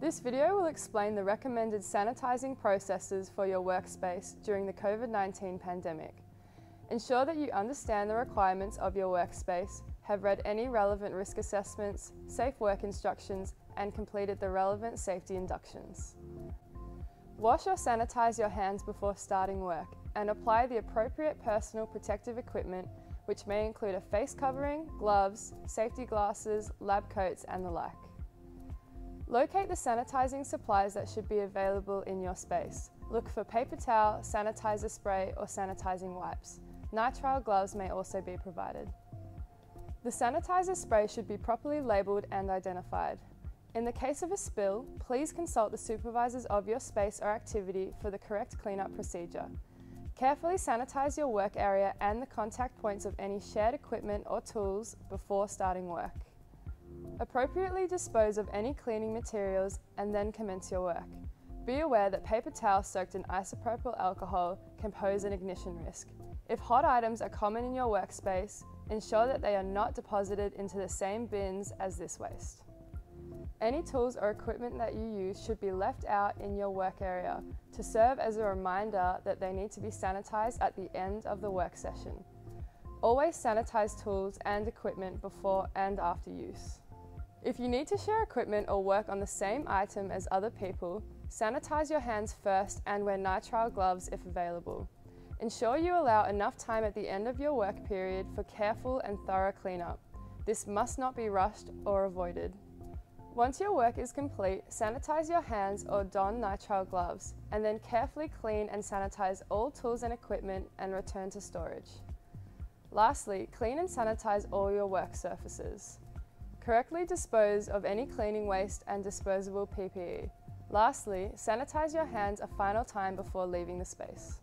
This video will explain the recommended sanitising processes for your workspace during the COVID-19 pandemic. Ensure that you understand the requirements of your workspace, have read any relevant risk assessments, safe work instructions and completed the relevant safety inductions. Wash or sanitise your hands before starting work and apply the appropriate personal protective equipment which may include a face covering, gloves, safety glasses, lab coats and the like. Locate the sanitising supplies that should be available in your space. Look for paper towel, sanitizer spray or sanitising wipes. Nitrile gloves may also be provided. The sanitizer spray should be properly labelled and identified. In the case of a spill, please consult the supervisors of your space or activity for the correct cleanup procedure. Carefully sanitise your work area and the contact points of any shared equipment or tools before starting work. Appropriately dispose of any cleaning materials and then commence your work. Be aware that paper towels soaked in isopropyl alcohol can pose an ignition risk. If hot items are common in your workspace, ensure that they are not deposited into the same bins as this waste. Any tools or equipment that you use should be left out in your work area to serve as a reminder that they need to be sanitised at the end of the work session. Always sanitise tools and equipment before and after use. If you need to share equipment or work on the same item as other people, sanitize your hands first and wear nitrile gloves if available. Ensure you allow enough time at the end of your work period for careful and thorough cleanup. This must not be rushed or avoided. Once your work is complete, sanitize your hands or don nitrile gloves, and then carefully clean and sanitize all tools and equipment and return to storage. Lastly, clean and sanitize all your work surfaces. Correctly dispose of any cleaning waste and disposable PPE. Lastly, sanitize your hands a final time before leaving the space.